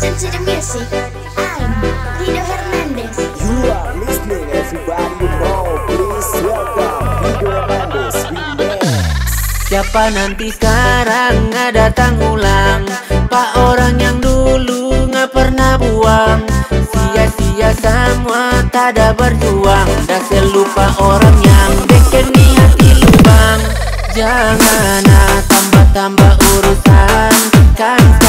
Listen to the music. I'm Rido Hernandez. You are listening, everybody know. Please welcome Rido Hernandez Remix. Siapa nanti sekarang nggak datang ulang Pak orang yang dulu nggak pernah buang Sia-sia semua tak ada berjuang Dah selupa orang yang bikin di hati lubang Jangan ah, tambah-tambah urusan Kan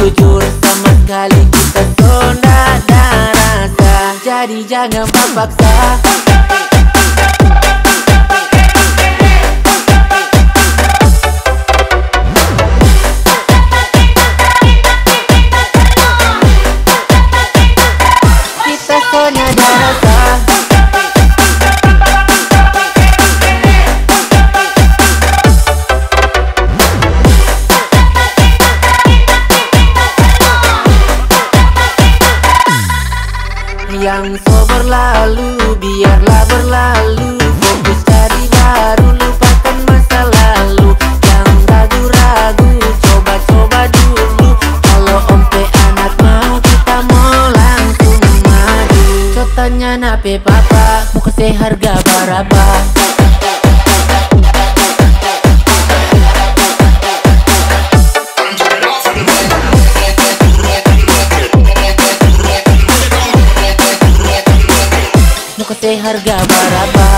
jujur sama sekali kita sonda ada rasa. Jadi jangan paksa Yang so berlalu biarlah berlalu. Fokus cari baru lupakan masa lalu. Yang ragu-ragu coba-coba dulu. Kalau ompe anak mau kita mau langsung maju. Cotanya nape papa mau kasih harga berapa Mau kasih harga berapa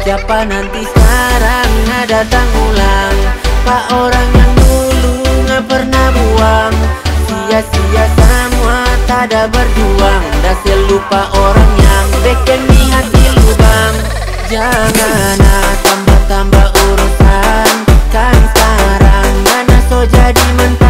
Siapa nanti sekarang datang ulang. Pak orang yang dulu nggak pernah buang. Sia-sia semua tak ada berjuang. Dah selupa orang yang bikin di hati lubang. Jangan jadi mentah